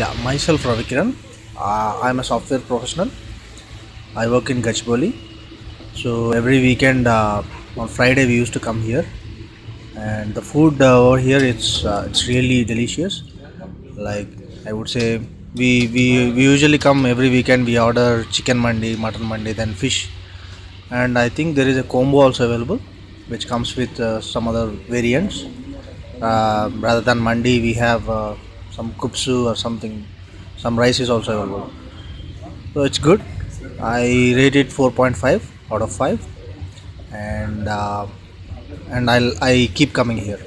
Yeah, myself Ravikiran. Uh, I'm a software professional. I work in Gachibowli. So every weekend uh, on Friday we used to come here, and the food uh, over here it's uh, it's really delicious. Like I would say, we, we we usually come every weekend. We order chicken mandi, mutton mandi, then fish, and I think there is a combo also available, which comes with uh, some other variants. Uh, rather than mandi, we have some kupsu or something. Some rice is also available. So it's good. I rate it 4.5 out of 5, and uh, and I'll I keep coming here.